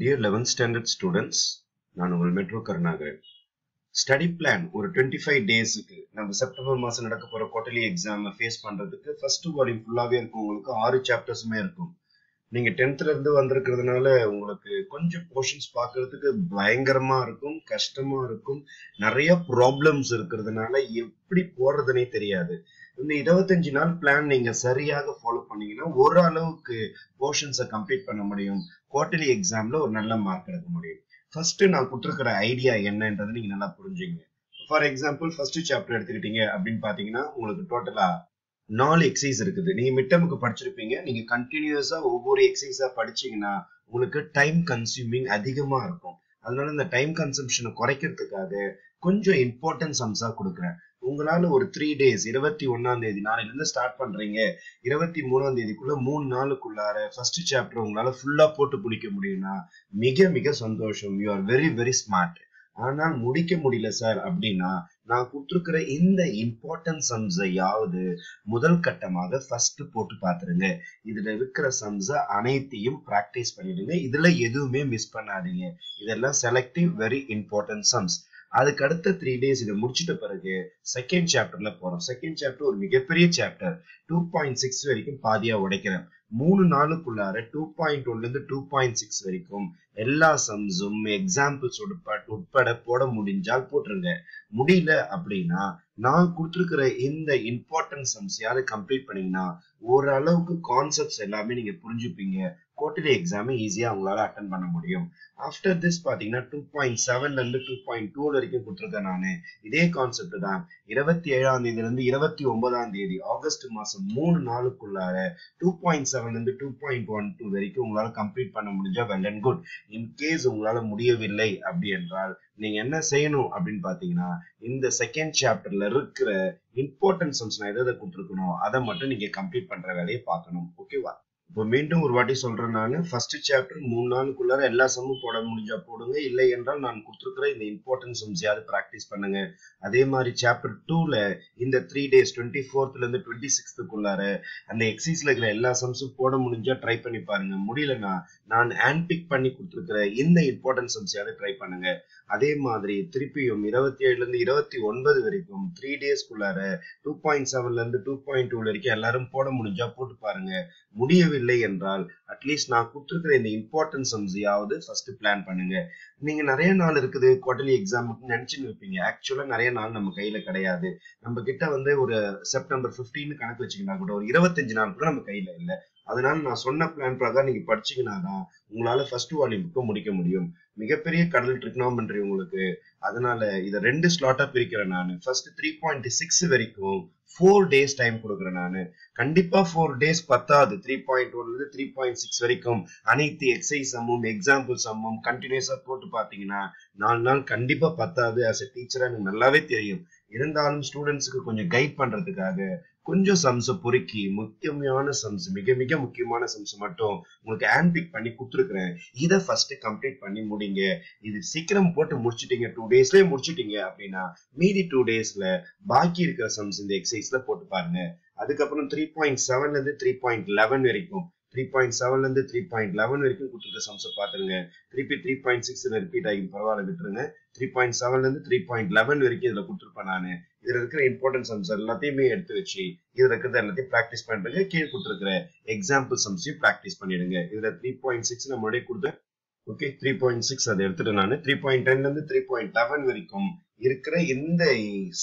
Dear 11th standard students நான் உங்கள் metro Karunakaran. Study plan ஒரு டுவெண்ட்டி ஃபைவ் டேஸுக்கு நம்ம செப்டம்பர் மாதம் நடக்க போகிற குவார்டர்லி எக்ஸாமை ஃபேஸ் பண்ணுறதுக்கு ஃபர்ஸ்ட் வால்யூம் ஃபுல்லாகவே இருக்கும். உங்களுக்கு ஆறு சாப்டர்ஸுமே இருக்கும். நீங்கள் டென்த்ல இருந்து வந்திருக்கிறதுனால உங்களுக்கு கொஞ்சம் போர்ஷன்ஸ் பார்க்கறதுக்கு பயங்கரமா இருக்கும் கஷ்டமா இருக்கும். நிறைய ப்ராப்ளம்ஸ் இருக்கிறதுனால எப்படி போறதுனே தெரியாது. இந்த இருபத்தஞ்சு நாள் பிளான் நீங்க சரியாக ஃபாலோ பண்ணீங்கன்னா ஓரளவுக்கு போர்ஷன்ஸை கம்ப்ளீட் பண்ண முடியும். குவார்டர்லி எக்ஸாம்ல ஒரு நல்ல மார்க் எடுக்க முடியும். ஃபர்ஸ்ட் நான் கொடுத்துருக்கிற ஐடியா என்னன்றதை நீங்க நல்லா புரிஞ்சுங்க ஃபார் எக்ஸாம்பிள் ஃபர்ஸ்ட் சாப்டர் எடுத்துக்கிட்டீங்க அப்படின்னு பாத்தீங்கன்னா உங்களுக்கு டோட்டலா நாலு எக்ஸசைஸ் இருக்குது. நீங்க மிட்டமுக்கு படிச்சிருப்பீங்க. நீங்க கண்டினியூஸா ஒவ்வொரு எக்ஸசைஸா படிச்சீங்கன்னா உங்களுக்கு டைம் கன்சியூமிங் அதிகமா இருக்கும். அதனால இந்த டைம் கன்சம்ஷனை குறைக்கிறதுக்காக கொஞ்சம் இம்பார்ட்டன்ட் சம்ஸா கொடுக்குறேன். உங்களால ஒரு த்ரீ டேஸ் இருபத்தி ஒன்னாம் தேதி நாளைல இருந்து ஸ்டார்ட் பண்றீங்க. இருபத்தி மூணாம் தேதிக்குள்ள மூணு நாளுக்குள்ளார ஃபர்ஸ்ட் சாப்டர் உங்களால ஃபுல்லா போட்டு பிடிக்க முடியும்னா மிக மிக சந்தோஷம். You are very very smart ஆனால் முடிக்க முடியல சார் அப்படின்னா நான் கொடுத்துருக்கிற இந்த இம்பார்ட்டன்ட் சம்ஸையாவது முதல் கட்டமாக ஃபர்ஸ்ட் போட்டு பார்த்துருங்க. இதுல இருக்கிற சம்ஸை அனைத்தையும் ப்ராக்டிஸ் பண்ணிடுங்க. இதுல எதுவுமே மிஸ் பண்ணாதீங்க. இதெல்லாம் செலக்டிவ் வெரி இம்பார்ட்டன்ட் சம்ஸ் அதுக்கு அடுத்த த்ரீ டேஸ் இதை முடிச்சிட்ட பிறகு செகண்ட் சாப்டர்ல போறோம். செகண்ட் சாப்டர் ஒரு மிகப்பெரிய சாப்டர் டூ பாயிண்ட் சிக்ஸ் வரைக்கும் பாதியா உடைக்கிறேன். மூணு நாளுக்குள்ளார டூ பாயிண்ட் ஒன்ல இருந்து டூ பாயிண்ட் சிக்ஸ் வரைக்கும் எல்லா சம்ஸும் எக்ஸாம்பிள்ஸ் உட்பட போட முடிஞ்சால் போட்டுருங்க. முடியல அப்படின்னா நான் கொடுத்துருக்கிற இந்த இம்பார்ட்டன்ட் சம்ஸ் யாரும் கம்ப்ளீட் பண்ணீங்கன்னா ஓரளவுக்கு கான்செப்ட்ஸ் எல்லாமே நீங்க புரிஞ்சுப்பீங்க. குவார்டர்லி எக்ஸாமை ஈஸியாக அவங்களால அட்டன் பண்ண முடியும். ஆஃப்டர் திஸ் பார்த்தீங்கன்னா டூ பாயிண்ட் செவன்லேருந்து டூ பாயிண்ட் டூ வரைக்கும் கொடுத்துருக்கேன் நான். இதே கான்செப்ட் தான். இருபத்தி ஏழாம் தேதியிலேருந்து இருபத்தி ஒன்பதாம் தேதி ஆகஸ்ட் மாதம் மூணு நாளுக்குள்ளார டூ பாயிண்ட் செவன்ல இருந்து டூ பாயிண்ட் ஒன் டூ வரைக்கும் உங்களால் கம்ப்ளீட் பண்ண முடிஞ்சா வெல் அண்ட் குட் இன்கேஸ் உங்களால் முடியவில்லை அப்படி என்றால் நீங்க என்ன செய்யணும் அப்படின்னு பாத்தீங்கன்னா இந்த செகண்ட் சாப்டர்ல இருக்கிற இம்பார்ட்டன்ட் சம்ஸ் நான் எதை கொடுத்துருக்கணும் அதை மட்டும் நீங்க கம்ப்ளீட் பண்ற வேலையை பார்க்கணும். ஓகேவா இப்போ மீண்டும் ஒரு வாட்டி சொல்றேன் நான். ஃபர்ஸ்ட் சாப்டர் மூணு நாளுக்குள்ளார எல்லா சம்மும் போட முடிஞ்சா போடுங்க. இல்லை என்றால் நான் கொடுத்துருக்குற இந்த இம்பார்ட்டன்ட் சம்ஸ் யாரு ப்ராக்டிஸ் பண்ணுங்க? அதே மாதிரி சாப்டர் டூல இந்த த்ரீ டேஸ் டுவெண்ட்டி ஃபோர்த்ல இருந்து டுவெண்ட்டி சிக்ஸ்த்துக்குள்ளார அந்த எக்ஸைஸில் இருக்கிற எல்லா சம்ஸும் போட முடிஞ்சா ட்ரை பண்ணி பாருங்க. முடியலன்னா நான் ஹேண்ட் பிக் பண்ணி கொடுத்துருக்குற இந்த இம்பார்ட்டன்ட் சம்ஸ் யாரு ட்ரை பண்ணுங்க? அதே மாதிரி திருப்பியும் இருபத்தி ஏழுல இருந்து இருபத்தி ஒன்பது வரைக்கும் த்ரீ டேஸ்க்குள்ளார டூ பாயிண்ட் செவன்ல இருந்து டூ பாயிண்ட் டூ வரைக்கும் எல்லாரும் போட முடிஞ்சா போட்டு பாருங்க. முடியவில்லை என்றால் அட்லீஸ்ட் நான் கொடுத்துருக்கிற இந்த இம்பார்ட்டன்ட் சம்ஸையாவது ஃபர்ஸ்ட் பிளான் பண்ணுங்க. நீங்க நிறைய நாள் இருக்குது குவார்டர்லி எக்ஸாமுக்கு நினைச்சுன்னு இருப்பீங்க. ஆக்சுவலா நிறைய நாள் நம்ம கையில கிடையாது. நம்ம கிட்ட வந்து ஒரு செப்டம்பர் பிப்டீன் கணக்கு வச்சுக்கிட்டா கூட ஒரு இருபத்தஞ்சு நாள் கூட நம்ம கையில இல்லை. அதனால நான் சொன்ன பிளான் பிரகாரம் நீங்க படிச்சீங்கன்னா உங்களால ஃபர்ஸ்ட் வால்யூமுக்கு முடிக்க முடியும். மிகப்பெரிய கடல் ட்ரிக்னாமெண்ட்ரி உங்களுக்கு. அதனால இதை ரெண்டு ஸ்லாட்டா பிரிக்கிறேன் நான். ஃபர்ஸ்ட் த்ரீ பாயிண்ட் சிக்ஸ் வரைக்கும் ஃபோர் டேஸ் டைம் கொடுக்குறேன் நான். கண்டிப்பா ஃபோர் டேஸ் பத்தாது. த்ரீ பாயிண்ட் ஒன்ல இருந்து த்ரீ பாயிண்ட் சிக்ஸ் வரைக்கும் அனைத்து எக்ஸசைஸ் சம்மும் எக்ஸாம்பிள் சம்மும் கண்டினியூஸா போட்டு பாத்தீங்கன்னா நாலு நாள் கண்டிப்பா பத்தாது. ஆஸ் எ டீச்சரா எனக்கு நல்லாவே தெரியும். இருந்தாலும் ஸ்டூடெண்ட்ஸுக்கு கொஞ்சம் கைட் பண்றதுக்காக கொஞ்சம் சம்ஸை பொறுக்கி முக்கியமான சம்ஸ் மிக மிக முக்கியமான சம்ஸ் மட்டும் உங்களுக்கு ஹேண்ட் பிக் பண்ணி கொடுத்துருக்குறேன். இதை ஃபர்ஸ்ட் கம்ப்ளீட் பண்ணி முடிங்க. இது சீக்கிரம் போட்டு முடிச்சிட்டீங்க டூ டேஸ்லயே முடிச்சிட்டீங்க அப்படின்னா மீதி டூ டேஸ்ல பாக்கி இருக்கிற சம்ஸ் இந்த எக்ஸசைஸ்ல போட்டு பாருங்க. அதுக்கப்புறம் த்ரீ பாயிண்ட் செவன்ல இருந்து த்ரீ பாயிண்ட் லெவன் வரைக்கும் த்ரீ பாயிண்ட் செவன்ல இருந்து த்ரீ பாயிண்ட் லெவன் வரைக்கும் கொடுத்துருக்க சம்ஸை பாத்துருங்க. திருப்பி த்ரீ பாயிண்ட் சிக்ஸ்ல ரிப்பீட் ஆகி பரவாயில்ல விட்டுருங்க. த்ரீ பாயிண்ட் செவன்ல இருந்து த்ரீ பாயிண்ட் லெவன் வரைக்கும் இதுல கொடுத்துருப்பேன் நான். இதுல இருக்கிற இம்பார்ட்டன்ட் சம்ஸ் எல்லாத்தையுமே எடுத்து வச்சு இதுல இருக்கிறது எல்லாத்தையும் ப்ராக்டிஸ் பண்ணிடுங்க கீழே கொடுத்துருக்கிற எக்ஸாம்பிள் சம்ஸையும் ப்ராக்டிஸ் பண்ணிடுங்க. இதுல த்ரீ பாயிண்ட் சிக்ஸ் நம்ம முன்னாடியே கொடுத்தேன். ஓகே த்ரீ பாயிண்ட் சிக்ஸ் அதை எடுத்துட்டு நான் த்ரீ பாயிண்ட் டென்ல இருந்து த்ரீ பாயிண்ட் லெவன் வரைக்கும் இருக்கிற இந்த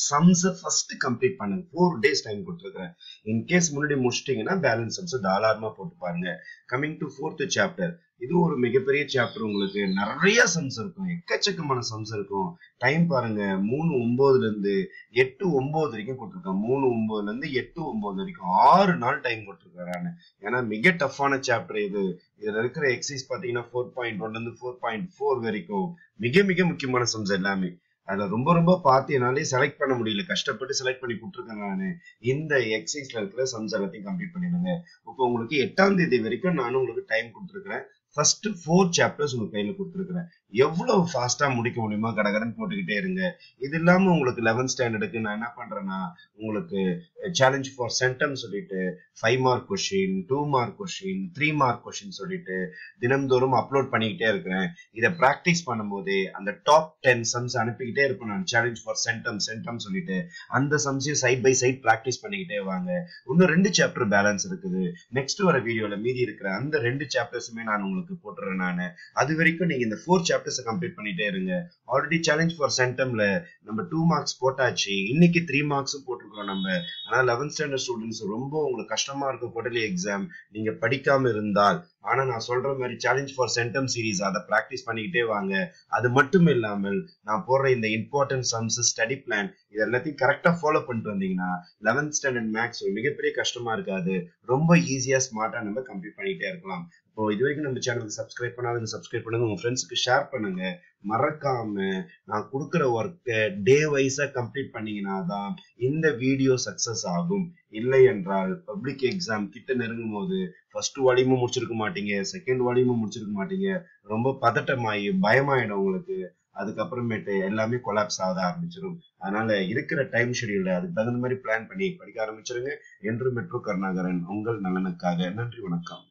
சம்ஸை ஃபர்ஸ்ட் கம்ப்ளீட் பண்ணுங்க. ஃபோர் டேஸ் டைம் கொடுத்துருக்குறேன். இன்கேஸ் முன்னாடி முடிச்சிட்டிங்கன்னா பேலன்ஸ் சம்ஸை தாராளமாக போட்டு பாருங்க. கமிங் டு ஃபோர்த் சாப்டர் இது ஒரு மிகப்பெரிய சாப்டர் உங்களுக்கு. நிறைய சம்ஸ் இருக்கும். எக்கச்சக்கமான சம்ஸ் இருக்கும். டைம் பாருங்க. மூணு ஒன்பதுல இருந்து எட்டு ஒன்பது வரைக்கும் கொடுத்துருக்கேன். மூணு ஒன்பதுல இருந்து எட்டு ஒன்பது வரைக்கும் ஆறு நாள் டைம் கொடுத்துருக்கேன் ஏன்னா மிக டஃப்பான சாப்டர் இது. இதுல இருக்கிற எக்ஸசைஸ் பாத்தீங்கன்னா ஃபோர் பாயிண்ட் ஒன்ல இருந்து ஃபோர் பாயிண்ட் ஃபோர் வரைக்கும் மிக மிக முக்கியமான சம்ஸ் எல்லாமே. அதில் ரொம்ப ரொம்ப பார்த்து என்னாலே செலக்ட் பண்ண முடியல. கஷ்டப்பட்டு செலக்ட் பண்ணி கொடுத்துருக்கேன் நான். இந்த எக்ஸசைஸ்ல இருக்கிற சம்ஸ் எல்லாத்தையும் கம்ப்ளீட் பண்ணிடுங்க. இப்போ உங்களுக்கு எட்டாம் தேதி வரைக்கும் நானும் உங்களுக்கு டைம் கொடுத்துருக்குறேன். ஃபர்ஸ்ட் ஃபோர் சாப்டர்ஸ் உங்க கையில கொடுத்துருக்குறேன். எவ்வளவு ஃபாஸ்டா முடிக்க முடியுமோ கடகடன் போட்டுக்கிட்டே இருங்க. இது இல்லாம உங்களுக்கு லெவன்த் ஸ்டாண்டர்டுக்கு நான் என்ன பண்றேன்னா உங்களுக்கு சேலஞ்ச் ஃபார் சென்டம் சொல்லிட்டு five mark question two mark question three mark question சொல்லிட்டு தினம்தோறும் அப்லோட் பண்ணிக்கிட்டே இருக்கிறேன். இதை ப்ராக்டிஸ் பண்ணும்போது அந்த டாப் டென் சம்ஸ் அனுப்பிக்கிட்டே இருப்பேன் நான். சேலஞ்ச் ஃபார் சென்டம் சென்டம் சொல்லிட்டு அந்த சம்ஸையும் சைட் பை சைட் ப்ராக்டிஸ் பண்ணிக்கிட்டே வாங்க. இன்னும் ரெண்டு சாப்டர் பேலன்ஸ் இருக்குது. நெக்ஸ்ட் வர வீடியோல மீதி இருக்கிற அந்த ரெண்டு சாப்டர்ஸுமே நான் உங்களுக்கு போட்டுறேன் நான். அது வரைக்கும் நீங்க இந்த ஃபோர் சாப்டர்ஸை கம்ப்ளீட் பண்ணிட்டே இருங்க. ஆல்ரெடி சேலஞ்ச் ஃபார் சென்டம்ல நம்ம டூ மார்க்ஸ் போட்டாச்சு. இன்னைக்கு த்ரீ மார்க்ஸும் போட்டிருக்கோம் நம்ம. ஆனால் லெவன்த் ஸ்டாண்டர்ட் ஸ்டூடெண்ட்ஸ் ரொம்ப உங்களுக்கு கஷ்டமா இருக்கும் குடலி எக்ஸாம் நீங்க படிக்காம இருந்தால் ஆனா நான் சொல்ற மாதிரி சேலஞ்ச் ஃபார் சென்டம் சீரீஸ் அதை ப்ராக்டிஸ் பண்ணிக்கிட்டே வாங்க. அது மட்டும் இல்லாமல் நான் போடுற இந்த இம்பார்ட்டன்ட் சம்ஸ் ஸ்டடி பிளான் இது எல்லாத்தையும் கரெக்டா ஃபாலோ பண்ணிட்டு வந்தீங்கன்னா லெவன்த் ஸ்டாண்டர்ட் மேக்ஸ் ஒரு மிகப்பெரிய கஷ்டமா இருக்காது. ரொம்ப ஈஸியா ஸ்மார்ட்டா நம்ம கம்ப்ளீட் பண்ணிட்டே இருக்கலாம். இப்போ இது வரைக்கும் நம்ம சேனலுக்கு சப்ஸ்கிரைப் பண்ணாதவங்க சப்ஸ்கிரைப் பண்ணுங்க. உங்க ஃப்ரெண்ட்ஸுக்கு ஷேர் பண்ணுங்க. மறக்காம நான் கொடுக்குற ஒர்க்கை டே வைஸா கம்ப்ளீட் பண்ணீங்கன்னா தான் இந்த வீடியோ சக்சஸ் ஆகும். இல்லை என்றால் பப்ளிக் எக்ஸாம் கிட்ட நெருங்கும் போது ஃபர்ஸ்ட் வால்யூமும் முடிச்சிருக்க மாட்டீங்க செகண்ட் வால்யூமும் முடிச்சிருக்க மாட்டீங்க. ரொம்ப பதட்டமாயி பயமாயிடும் உங்களுக்கு. அதுக்கப்புறமேட்டு எல்லாமே கொலாப்ஸ் ஆக ஆரம்பிச்சிடும் அதனால இருக்கிற டைம் ஷெடியூல்ல அதுக்கு தகுந்த மாதிரி பிளான் பண்ணி படிக்க ஆரம்பிச்சிருங்க. என்று மெட்ரோ கருணாகரன் உங்கள் நலனுக்காக நன்றி வணக்கம்.